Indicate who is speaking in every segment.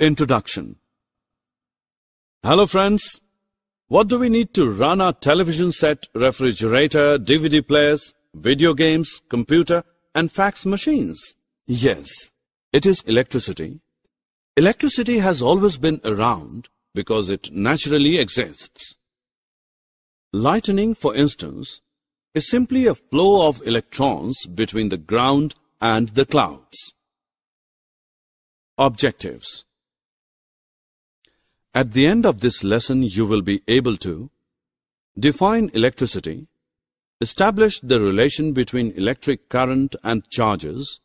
Speaker 1: Introduction Hello friends, what do we need to run our television set, refrigerator, DVD players, video games, computer and fax machines? Yes, it is electricity. Electricity has always been around because it naturally exists. Lightning, for instance, is simply a flow of electrons between the ground and the clouds. Objectives At the end of this lesson, you will be able to define electricity, establish the relation between electric current and charges,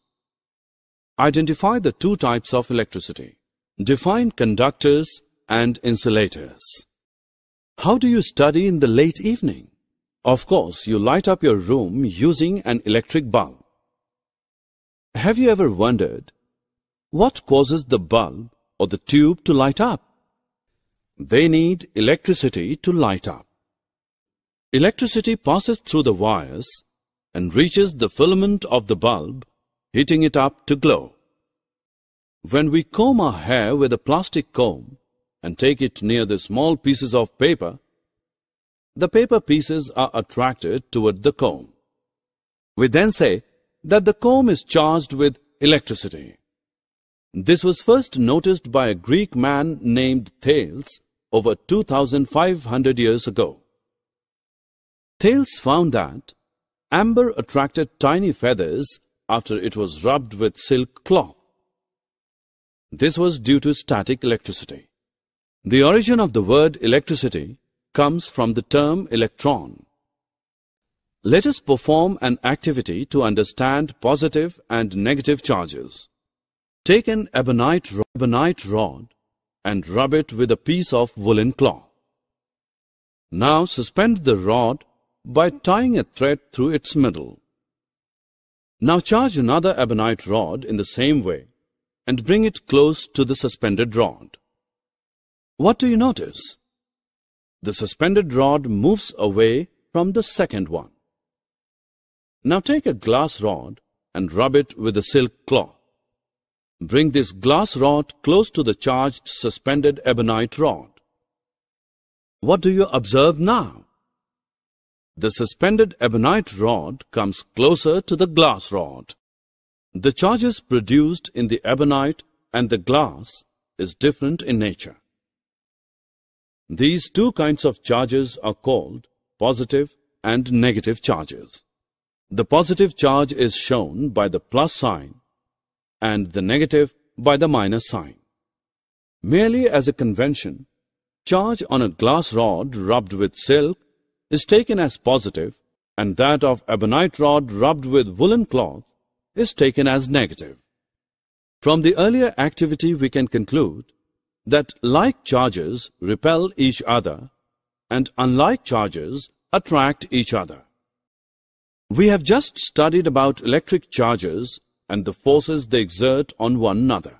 Speaker 1: identify the two types of electricity, define conductors and insulators. How do you study in the late evening? Of course, you light up your room using an electric bulb. Have you ever wondered what causes the bulb or the tube to light up? They need electricity to light up. Electricity passes through the wires and reaches the filament of the bulb, heating it up to glow. When we comb our hair with a plastic comb and take it near the small pieces of paper, the paper pieces are attracted toward the comb. We then say that the comb is charged with electricity. This was first noticed by a Greek man named Thales over 2500 years ago. Thales found that amber attracted tiny feathers after it was rubbed with silk cloth. This was due to static electricity. The origin of the word electricity comes from the term electron. Let us perform an activity to understand positive and negative charges. Take an ebonite, ebonite rod and rub it with a piece of woolen cloth. Now suspend the rod by tying a thread through its middle. Now charge another ebonite rod in the same way and bring it close to the suspended rod. What do you notice? The suspended rod moves away from the second one. Now take a glass rod and rub it with a silk cloth. Bring this glass rod close to the charged suspended ebonite rod. What do you observe now? The suspended ebonite rod comes closer to the glass rod. The charges produced in the ebonite and the glass is different in nature. These two kinds of charges are called positive and negative charges. The positive charge is shown by the plus sign and the negative by the minus sign. Merely as a convention, charge on a glass rod rubbed with silk is taken as positive and that of ebonite rod rubbed with woolen cloth is taken as negative. From the earlier activity we can conclude that like charges repel each other and unlike charges attract each other. We have just studied about electric charges and the forces they exert on one another.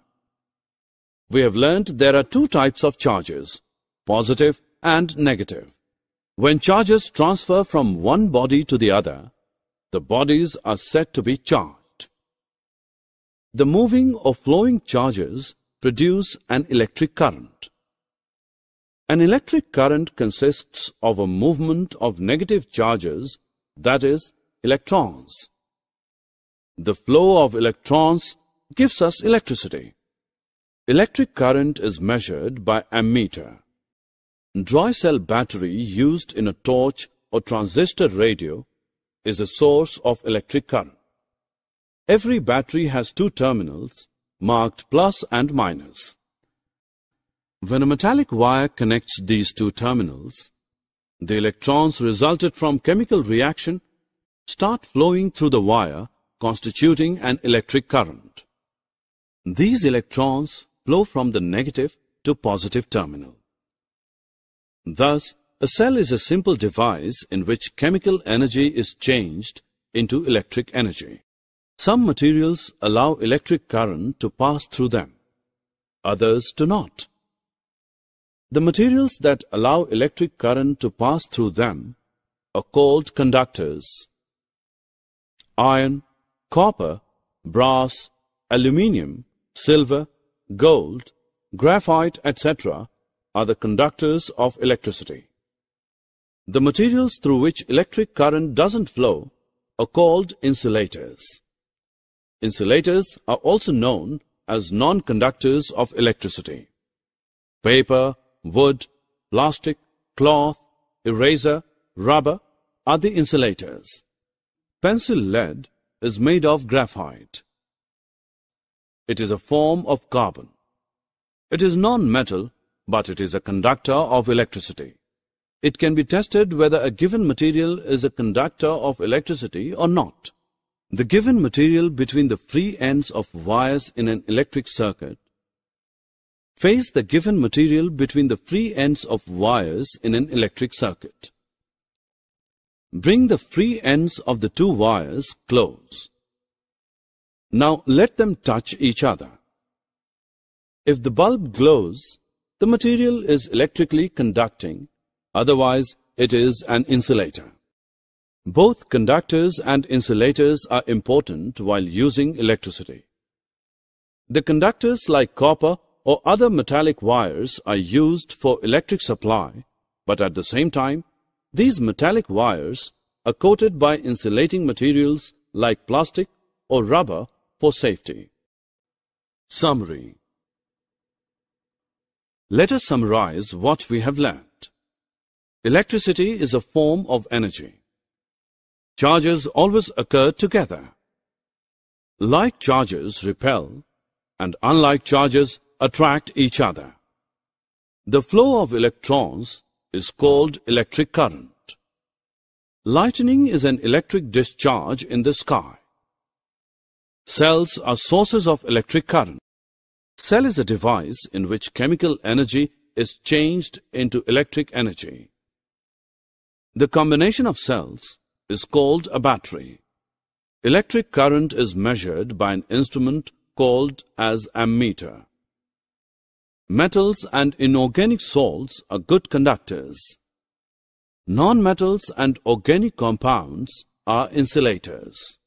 Speaker 1: We have learned there are two types of charges, positive and negative. When charges transfer from one body to the other, the bodies are said to be charged. The moving or flowing charges produce an electric current. An electric current consists of a movement of negative charges, that is, electrons. The flow of electrons gives us electricity. Electric current is measured by ammeter. Dry cell battery used in a torch or transistor radio is a source of electric current. Every battery has two terminals marked plus and minus. When a metallic wire connects these two terminals, the electrons resulted from chemical reaction start flowing through the wire constituting an electric current. These electrons flow from the negative to positive terminal. Thus, a cell is a simple device in which chemical energy is changed into electric energy. Some materials allow electric current to pass through them. Others do not. The materials that allow electric current to pass through them are called conductors. Iron, copper, brass, aluminium, silver, gold, graphite, etc. are the conductors of electricity. The materials through which electric current doesn't flow are called insulators. Insulators are also known as non-conductors of electricity. Paper, wood, plastic, cloth, eraser, rubber are the insulators. Pencil lead is made of graphite. It is a form of carbon. It is non-metal, but it is a conductor of electricity. It can be tested whether a given material is a conductor of electricity or not. The given material between the free ends of wires in an electric circuit Face the given material between the free ends of wires in an electric circuit. Bring the free ends of the two wires close. Now let them touch each other. If the bulb glows, the material is electrically conducting, otherwise it is an insulator. Both conductors and insulators are important while using electricity. The conductors like copper or other metallic wires are used for electric supply, but at the same time, these metallic wires are coated by insulating materials like plastic or rubber for safety. Summary Let us summarize what we have learned. Electricity is a form of energy. Charges always occur together. Like charges repel and unlike charges attract each other. The flow of electrons is called electric current. Lightning is an electric discharge in the sky. Cells are sources of electric current. Cell is a device in which chemical energy is changed into electric energy. The combination of cells is called a battery. Electric current is measured by an instrument called as ammeter. Metals and inorganic salts are good conductors. Non-metals and organic compounds are insulators.